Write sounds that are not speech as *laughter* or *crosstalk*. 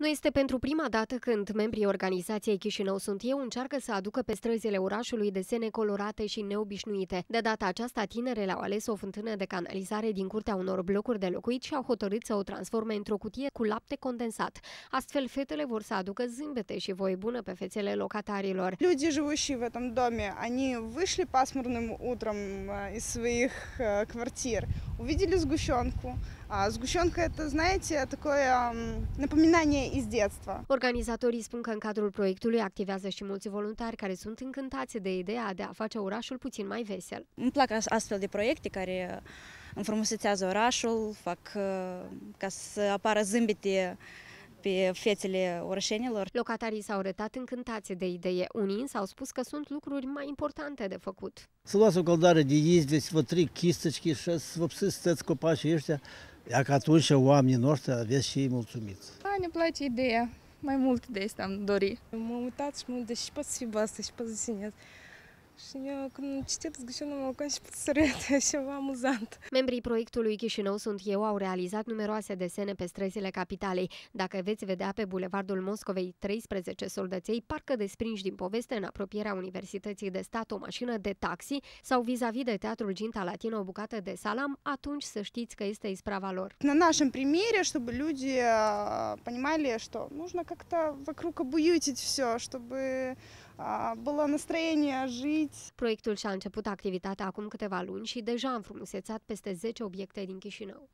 Nu este pentru prima dată când membrii organizației Chișinău Sunt Eu încearcă să aducă pe străzile orașului desene colorate și neobișnuite. De data aceasta, tinerele au ales o fântână de canalizare din curtea unor blocuri de locuit și au hotărât să o transforme într-o cutie cu lapte condensat. Astfel, fetele vor să aducă zâmbete și voie bună pe fețele locatarilor. Люди, живущие в этом доме, они вышли пасмурным утром из своих квартир, увидели сгущенку. А сгущенка это, знаете, такое напоминание из детства. Organizatorii spun că în cadrul proiectului activează și mulți voluntari care sunt încântați de ideea de a face orașul puțin mai vesel. Îmi plac astfel de proiecte care înfrumusețează orașul, fac ca să apară zâmbete pe fețele orășenilor. Locatarii s-au retat încântați de idee. Unii s-au spus că sunt lucruri mai importante de făcut. Să luați o căldare de izbe, să vă trec chistăci și să vă psiți copașii ăștia, iar că atunci oamenii noștri aveți și ei mulțumiți. A, ne place ideea. Mai mult de asta am dorit. M-am uitat și mă gândesc și pot să și pot să. Și eu când citesc Sgâșenul Molcan și pot să râd, *laughs* ceva amuzant. Membrii proiectului Chișinău Sunt Eu au realizat numeroase desene pe străzile capitalei. Dacă veți vedea pe Bulevardul Moscovei 13 soldăței, parcă desprinși din poveste în apropierea Universității de Stat o mașină de taxi sau vis-a-vis -vis de Teatrul Ginta Latino o bucată de salam, atunci să știți că este isprava lor. На нашем примере, чтобы люди понимали, что нужно как-то вокруг обуютить все, чтобы было настроение жить. Proiectul și-a început activitatea acum câteva luni și deja a înfrumusețat peste 10 obiecte din Chișinău.